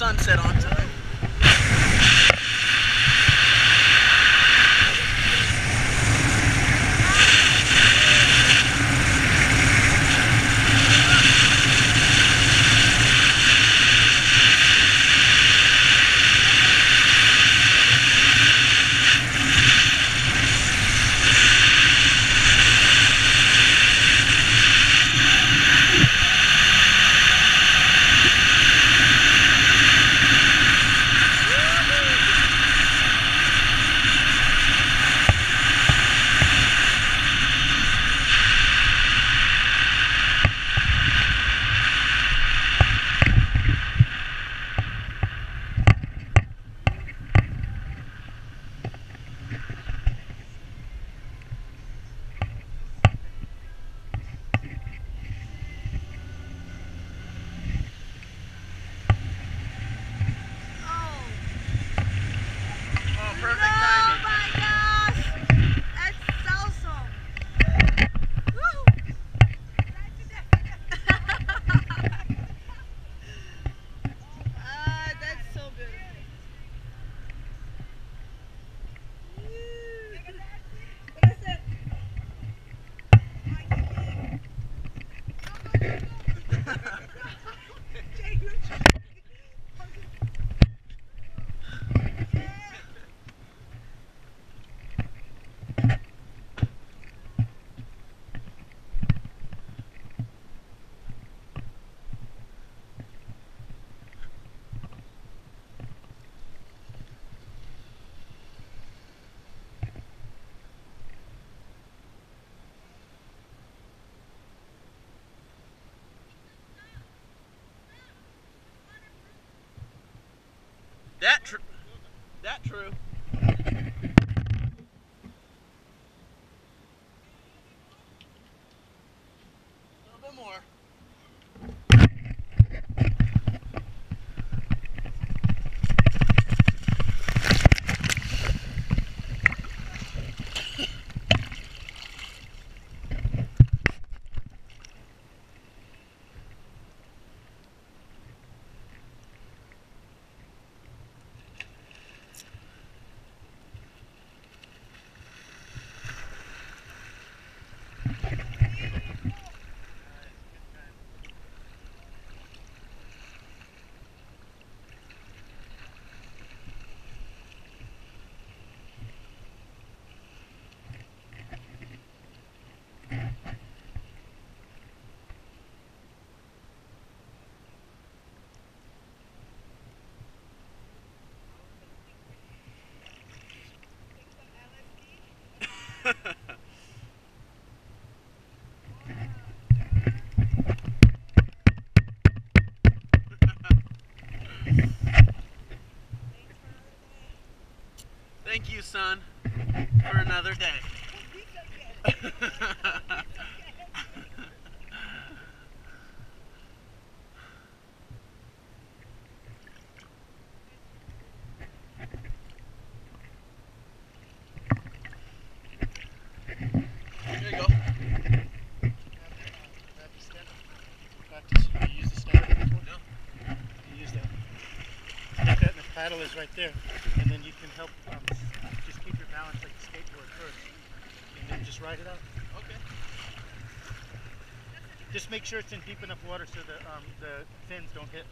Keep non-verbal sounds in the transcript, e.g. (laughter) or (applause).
sunset onto That true. That true. Thank you, son, for another day. (laughs) There you go. Practice. You use the stand before? No. You use that. Like that, and the paddle is right there. And then you can help um, just keep your balance like a skateboard first. And then just ride it out. Okay. Just make sure it's in deep enough water so the um, the fins don't hit.